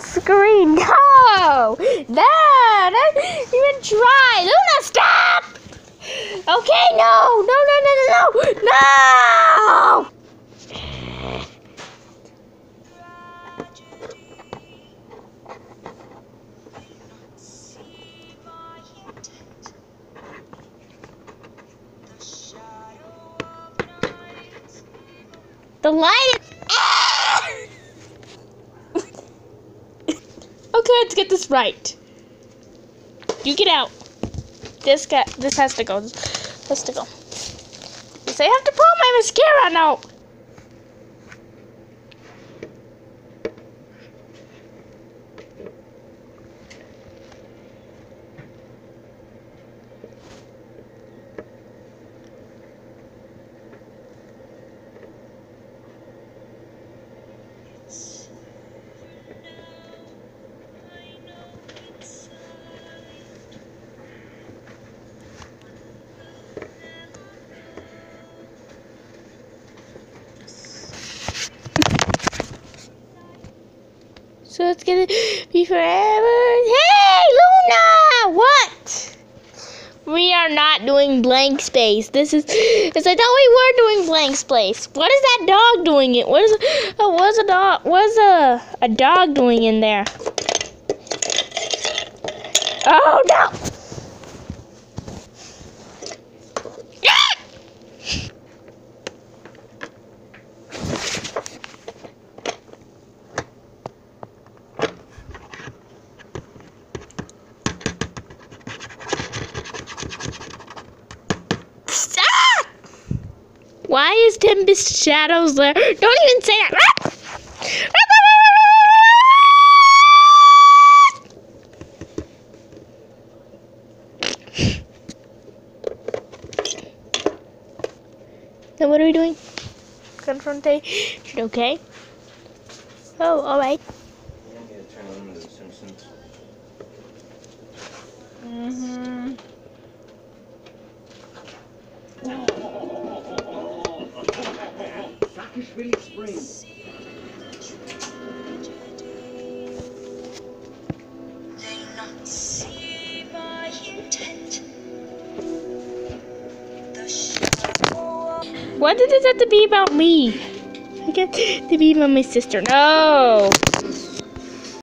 screen. No! No! Don't even try! Luna, stop! Okay, no! No, no, no, no, no! No! The light is. Ah! Okay, let's get this right. You get out. This guy. This has to go. This has to go. Yes, I have to pull my mascara now. So it's gonna be forever. Hey, Luna! What? We are not doing blank space. This is. Because I thought we were doing blank space. What is that dog doing? It. What is? Uh, what's a dog? What's a a dog doing in there? Oh no! Ah! Stop! Why is Tempest Shadows there? Don't even say that! Then what are we doing? Confrontation, okay? Oh, alright. Yeah, I'm gonna shadow of What did this have to be about me? I get to be about my sister. No.